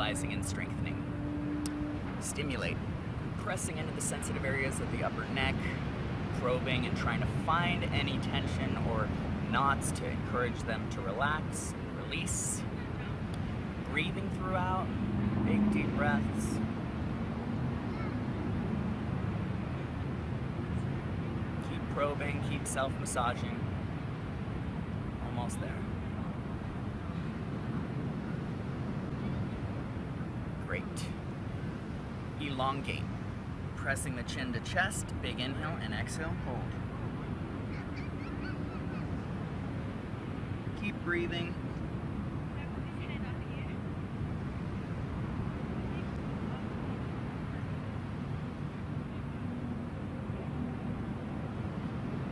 stabilizing and strengthening. Stimulate, pressing into the sensitive areas of the upper neck, probing and trying to find any tension or knots to encourage them to relax, release. Breathing throughout, big deep breaths. Keep probing, keep self massaging. Almost there. Elongate. Pressing the chin to chest, big inhale and exhale, hold. Keep breathing.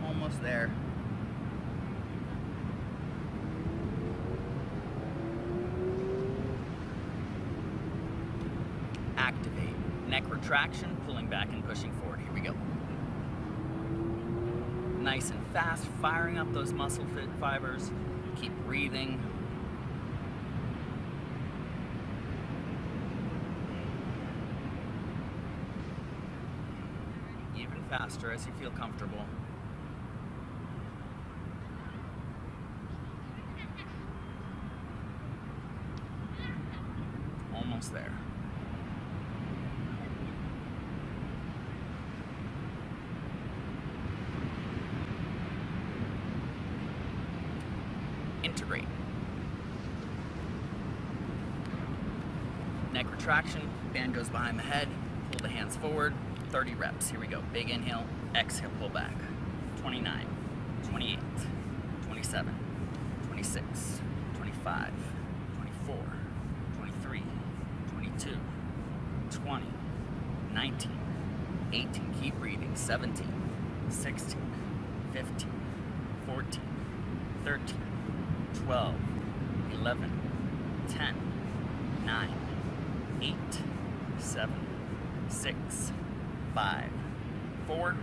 Almost there. Activate. Neck retraction, pulling back and pushing forward. Here we go. Nice and fast, firing up those muscle fit fibers. Keep breathing. Even faster as you feel comfortable. Almost there. Integrate. Neck retraction, band goes behind the head, pull the hands forward, 30 reps. Here we go. Big inhale, exhale, pull back. 29, 28, 27, 26, 25, 24, 23, 22, 20, 19, 18, keep breathing, 17, 16, 15, 14, 13, 12, 11, 10, 9, 8, 7, 6, 5, 4, 3, 2, 1.